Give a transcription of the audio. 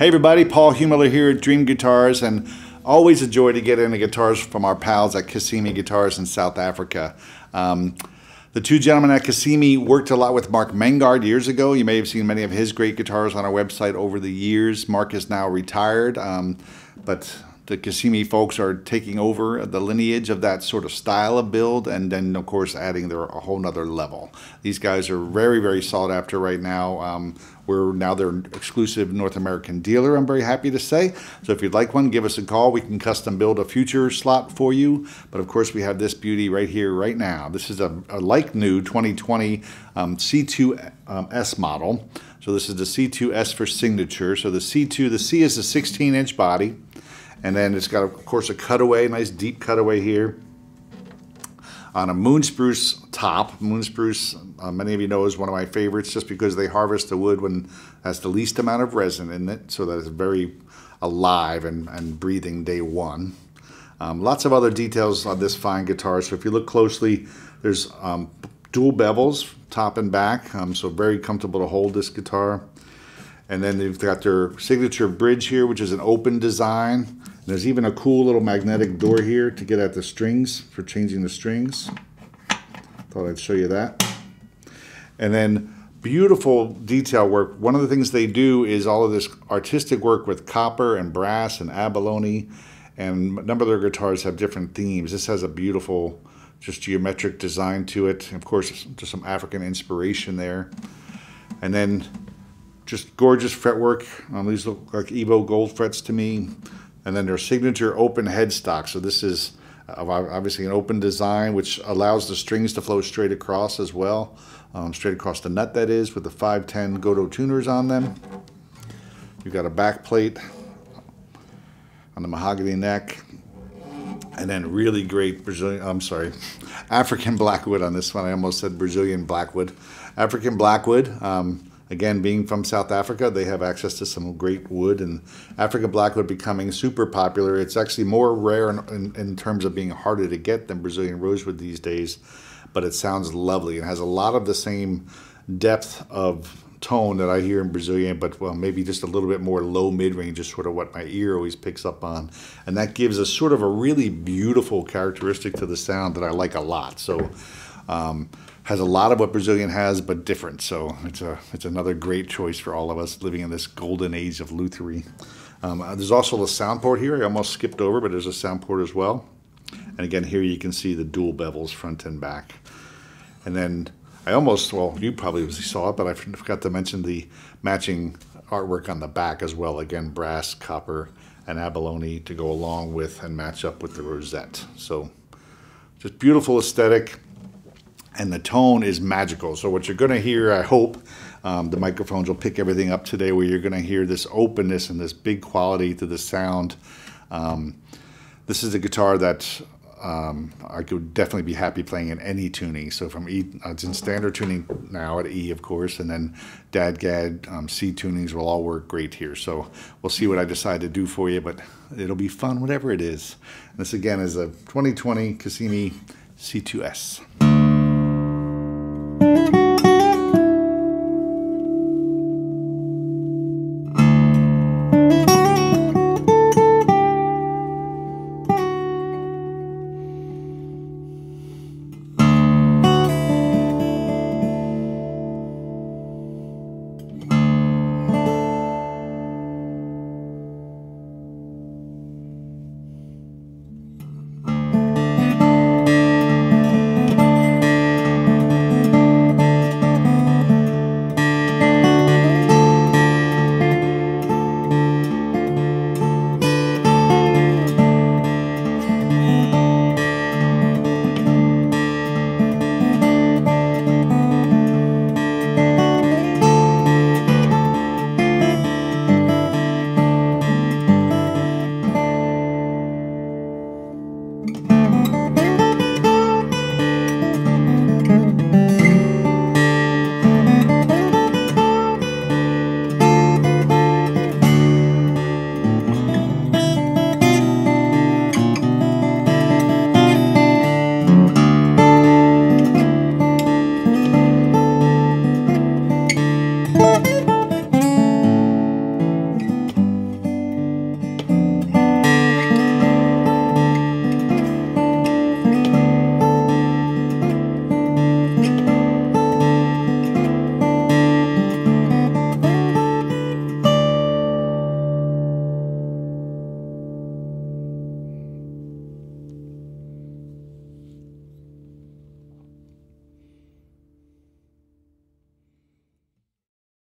Hey everybody, Paul Heumiller here at Dream Guitars and always a joy to get into guitars from our pals at Casimi Guitars in South Africa. Um, the two gentlemen at Casimi worked a lot with Mark Maingard years ago. You may have seen many of his great guitars on our website over the years. Mark is now retired, um, but the Casimi folks are taking over the lineage of that sort of style of build and then of course adding their a whole nother level. These guys are very, very sought after right now. Um, we're now their exclusive North American dealer, I'm very happy to say. So if you'd like one, give us a call. We can custom build a future slot for you. But of course, we have this beauty right here, right now. This is a, a like new 2020 um, C2S um, model. So this is the C2S for signature. So the C2, the C is a 16 inch body. And then it's got, of course, a cutaway, nice deep cutaway here. On a moon spruce top, moon spruce, uh, many of you know is one of my favorites just because they harvest the wood when has the least amount of resin in it, so that it's very alive and, and breathing day one. Um, lots of other details on this fine guitar. So if you look closely, there's um, dual bevels, top and back, um, so very comfortable to hold this guitar. And then they've got their signature bridge here, which is an open design. And There's even a cool little magnetic door here to get at the strings for changing the strings. Thought I'd show you that. And then beautiful detail work. One of the things they do is all of this artistic work with copper and brass and abalone. And a number of their guitars have different themes. This has a beautiful, just geometric design to it. Of course, just some African inspiration there. And then just gorgeous fretwork. Um, these look like Evo gold frets to me and then their signature open headstock. So this is uh, obviously an open design, which allows the strings to flow straight across as well, um, straight across the nut that is, with the 510 Gotoh tuners on them. You've got a back plate on the mahogany neck, and then really great Brazilian, I'm sorry, African blackwood on this one. I almost said Brazilian blackwood. African blackwood. Um, Again, being from South Africa, they have access to some great wood, and African blackwood becoming super popular. It's actually more rare in, in, in, terms of being harder to get than Brazilian rosewood these days, but it sounds lovely and has a lot of the same depth of tone that I hear in Brazilian, but well, maybe just a little bit more low mid range is sort of what my ear always picks up on. And that gives a sort of a really beautiful characteristic to the sound that I like a lot. So, um, has a lot of what Brazilian has, but different. So it's a it's another great choice for all of us living in this golden age of lutherie. Um, uh, there's also a sound port here. I almost skipped over, but there's a sound port as well. And again, here you can see the dual bevels front and back. And then I almost, well, you probably saw it, but I forgot to mention the matching artwork on the back as well. Again, brass, copper, and abalone to go along with and match up with the rosette. So just beautiful aesthetic and the tone is magical. So what you're going to hear, I hope, um, the microphones will pick everything up today where you're going to hear this openness and this big quality to the sound. Um, this is a guitar that um, I could definitely be happy playing in any tuning. So from E, uh, it's in standard tuning now at E, of course, and then DADGAD, um, C tunings will all work great here. So we'll see what I decide to do for you, but it'll be fun, whatever it is. And this again is a 2020 Casimi C2S.